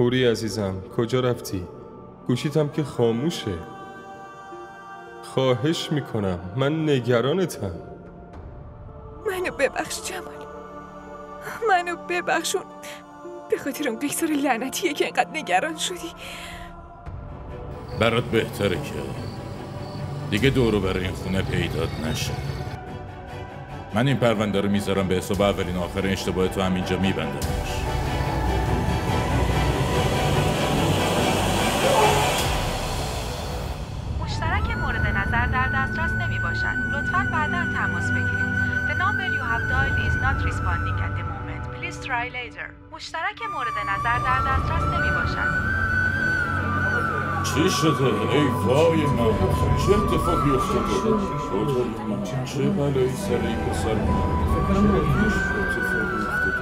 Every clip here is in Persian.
هوری عزیزم کجا رفتی؟ گوشیتم که خاموشه. خواهش می‌کنم من نگرانتم. منو ببخش جمال. منو ببخشون. به خاطر اون دکتر لعنتیه که اینقدر نگران شدی. برات بهتره که دیگه دورو برای این خونه پیدات نشه. من این پرونده رو می‌ذارم به حساب اولین آخرین اشتباه تو همینجا میبندمش. Not responding at the moment. Please try later. مشترک مورد نظر در دسترس نمی باشد. چی شده؟ ای وای من چه اتفاقی افتاده؟ خدای من چه بلایی سر این پسر من اتفاقی افتاده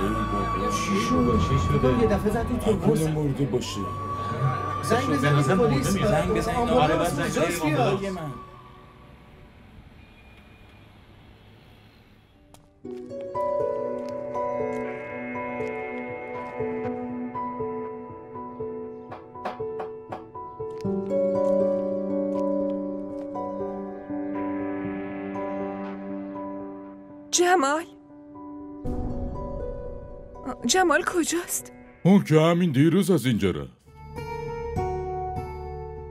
ای بابا چی شد؟ چی شده؟ یه دفعه زد تو نکنه مرده باشه زنگ بزنید پلیس زنگ بزنید آمبولانس کجاست بیاد جمال جمال کجاست؟ اون که همین دیروز از اینجا رفت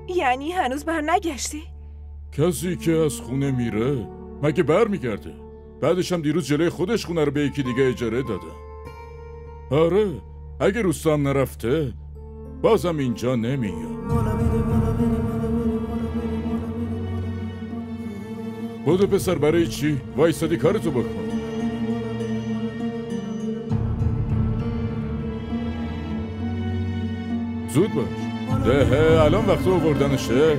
یعنی هنوز بر نگشتی؟ کسی که از خونه میره مگه بر میگرده بعدش هم دیروز جلوی خودش خونه رو به یکی دیگه اجاره داده. آره اگه روستام نرفته بازم اینجا نمیاد. بودو پسر برای چی؟ وایستادی کارتو بکن. زود باش. ده الان وقت آوردنشه؟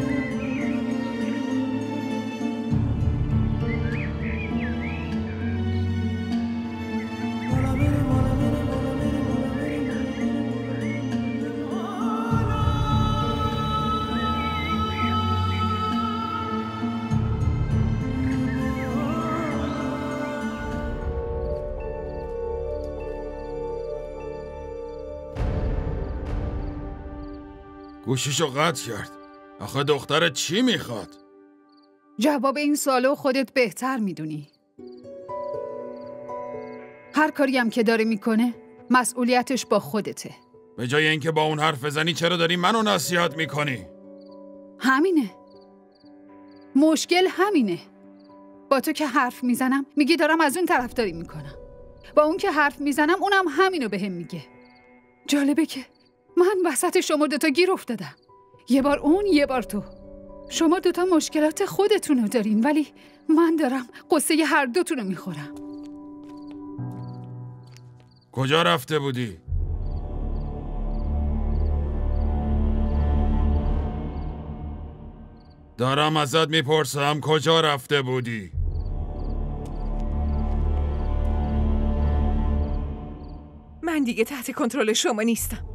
گوشیشو قطع کرد. آخه دختر چی می‌خواد؟ جواب این سوالو خودت بهتر می‌دونی. هر کاری هم که داره می‌کنه مسئولیتش با خودته. به جای اینکه با اون حرف بزنی چرا داری منو نصیحت می‌کنی؟ همینه. مشکل همینه. با تو که حرف می‌زنم میگی دارم از اون طرفداری می‌کنم. با اون که حرف می‌زنم اونم همینو بهم هم میگه. جالبه که من وسط شما دوتا گیر افتادم یه بار اون یه بار تو شما دوتا مشکلات خودتونو دارین ولی من دارم قصه هر دوتونو می‌خورم کجا رفته بودی؟ دارم ازت می‌پرسم کجا رفته بودی؟ من دیگه تحت کنترل شما نیستم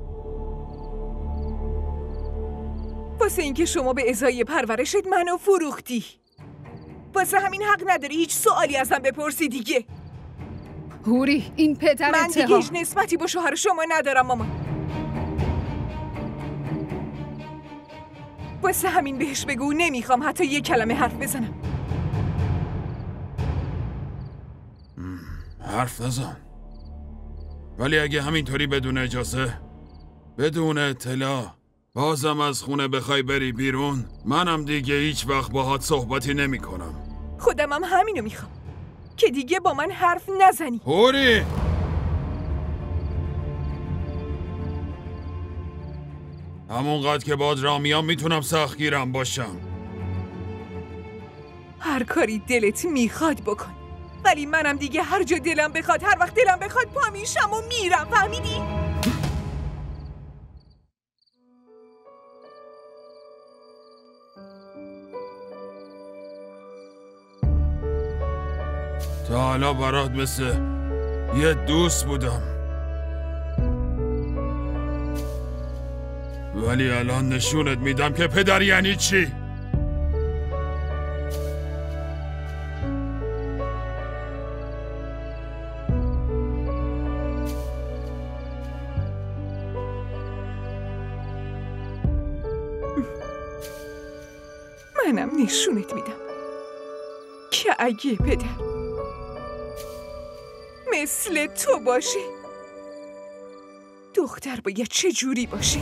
واسه اینکه شما به ازای پرورشت منو فروختی. واسه همین حق نداری هیچ سوالی ازم بپرسی دیگه. هوری این پدر من دیگه هیچ نسبتی با شوهر شما ندارم مامان. واسه همین بهش بگو نمی‌خوام حتی یه کلمه حرف بزنم. حرف نزن. ولی اگه همینطوری بدون اجازه بدون اطلاع بازم از خونه بخوای بری بیرون منم دیگه هیچ وقت باهات صحبتی نمی کنم خودم هم همینو می‌خوام. که دیگه با من حرف نزنی. هوری! همونقدر که باد را میام می‌تونم سختگیرم باشم. هر کاری دلت می‌خواد بکن. ولی منم دیگه هر جا دلم بخواد هر وقت دلم بخواد پا میشم و میرم فهمیدی؟ تا حالا برات مثل یه دوست بودم. ولی الان نشونت میدم که پدر یعنی چی؟ منم نشونت میدم. که اگه پدر. مثل تو باشه دختر باید چه جوری باشه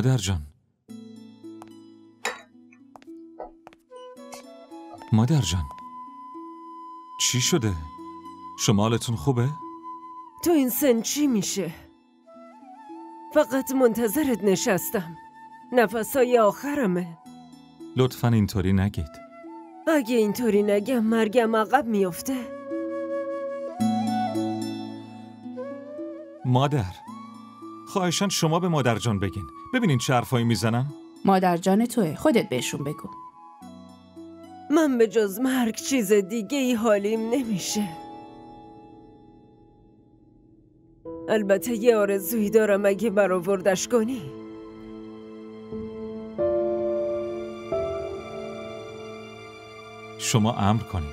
مادر جان. مادر جان. چی شده؟ شما حالتون خوبه؟ تو این سن چی میشه؟ فقط منتظرت نشستم. نفسای آخرمه. لطفا اینطوری نگید. اگه اینطوری نگم مرگم عقب میفته مادر خواهشان شما به مادر جان بگین. ببینین چه حرفایی می‌زنم مادر جان توه. خودت بهشون بگو. من به جز مرگ چیز دیگه ای حالیم نمیشه. البته یه آرزویی دارم اگه برآوردش کنی. شما امر کنین.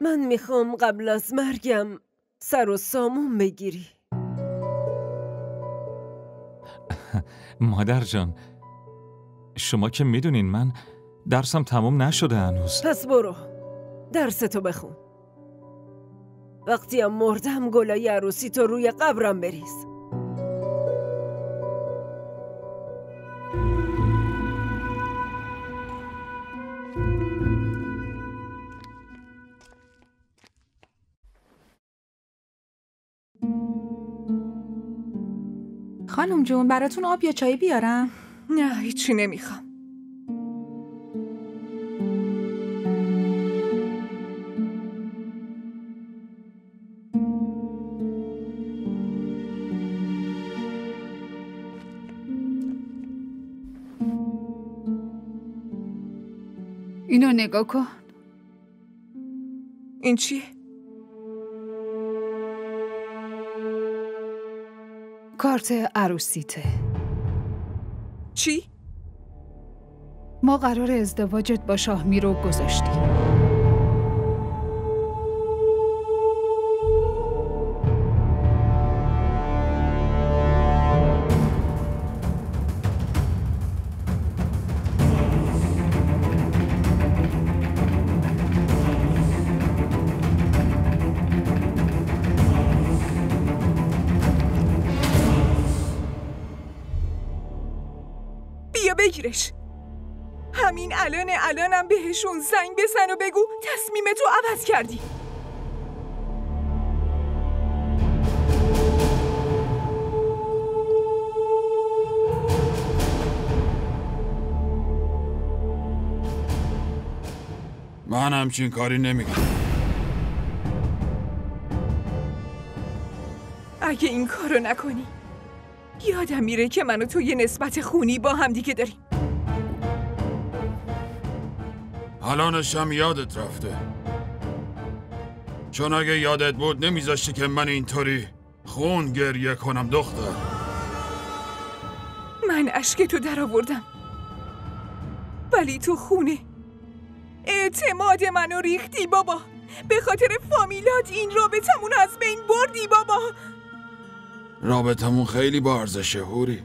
من می‌خوام قبل از مرگم سر و سامون بگیری. مادر جان شما که می‌دونین من درسم تمام نشده هنوز. پس برو. درستو بخون. وقتی هم مردم گلای عروسی تو روی قبرم بریز. خانم جون براتون آب یا چای بیارم؟ نه هیچی نمی‌خوام اینو نگاه کن این چیه؟ کارت عروسیته چی؟ ما قرار ازدواجت با شاه میرو گذاشتیم بگیرش. همین الان الانم بهشون زنگ بزن و بگو تصمیمتو عوض کردی. من همچین کاری نمی‌کنم. اگه این کارو نکنی یادم میره که من و تو یه نسبت خونی با هم دیگه داریم. الانش هم یادت رفته. چون اگه یادت بود نمیذاشتی که من اینطوری خون گریه کنم دختر. من اشک تو در آوردم. ولی تو خونه اعتماد منو ریختی بابا. به خاطر فامیلات این رابطمون از بین بردی بابا. رابطمون خیلی با ارزشه هوری.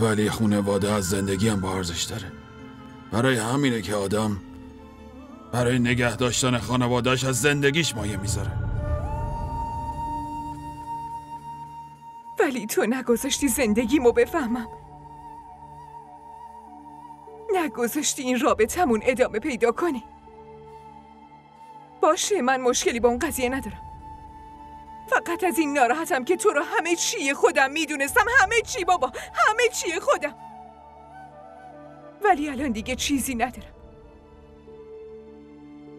ولی خونواده از زندگی هم با ارزش داره. برای همینه که آدم برای نگه داشتن خانوادهش از زندگیش مایه می‌ذاره. ولی تو نگذاشتی زندگیمو بفهمم. نگذاشتی این رابطمون ادامه پیدا کنی. باشه من مشکلی با اون قضیه ندارم. فقط از این ناراحتم که تو رو همه چی خودم می‌دونستم همه چی بابا همه چی خودم. ولی الان دیگه چیزی ندارم.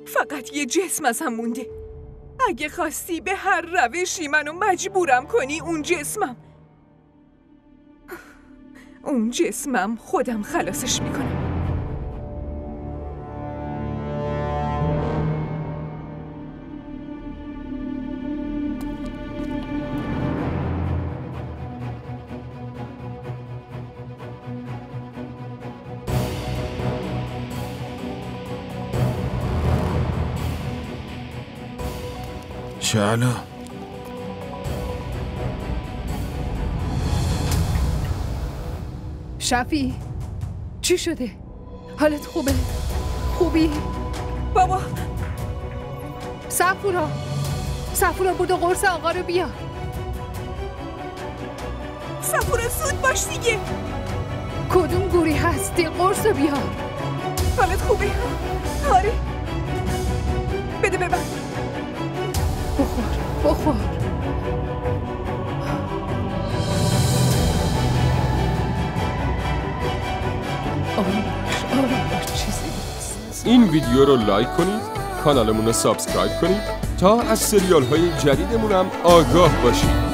فقط یه جسم ازم مونده. اگه خواستی به هر روشی منو مجبورم کنی اون جسمم. اون جسمم خودم خلاصش می‌کنم. چالا شفی چی شده؟ حالت خوبه؟ خوبی؟ بابا. سفورا. سفورا بود و قرص آقا رو بیا. سفورا زود باش دیگه. کدوم گوری هستی؟ قرص رو بیار حالت خوبه؟ آره. بده ببند این ویدیو رو like کنید کانالمون رو subscribe کنید تا از سریال های جدیدمون هم آگاه باشید.